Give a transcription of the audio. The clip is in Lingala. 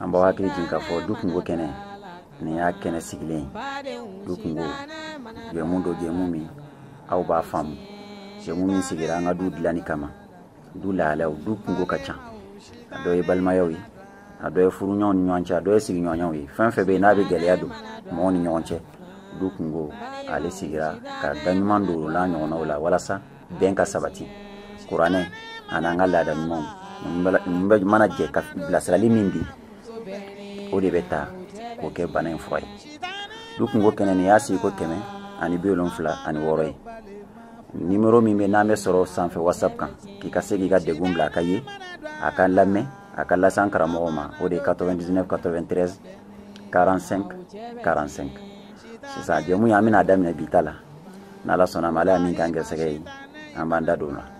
an b'aw hakili jigin k'a fɔ du kungo kɛnɛ nin y'a kɛnɛ sigilen du kungo jɛmu dɔ jɛmu min aw b'a faamu jɛmu min sigira an ka du dilanni kama du lahalayaw du kungo ka ca a dɔ ye balimayaw ye a dɔ ye furuɲɔgɔnw ni ɲɔgɔn cɛ a dɔ ye sigiɲɔgɔnyaw ye fɛn fɛn bɛ yen n'a bɛ gɛlɛya don mɔgɔw ni ɲɔgɔn cɛ du kungo ale sigira ka daɲuman don o n'a ɲɔgɔnnaw la walasa bɛn ka sabati kuranɛ ani an ka laada ɲumanw mun mana jɛ ka bilasirali min di o de bɛ ta k'o kɛ bana in fura ye du kungo kɛnɛ nin y'a sigi ko kɛmɛ ani bi wolonfila ani wɔɔrɔ ye nimero min bɛ n'an bɛ sɔrɔ sanfɛ whatsapp kan k'i ka se k'i ka degun bila a ka ye a ka lamɛn a ka lase an karamɔgɔw ma o de ye 99 93 45 45 sisan jɛmu ye an bɛna daminɛ bi ta la n'ala sɔnna a ma ala y'a min k'an gɛrɛsɛgɛ ye an b'an da don o la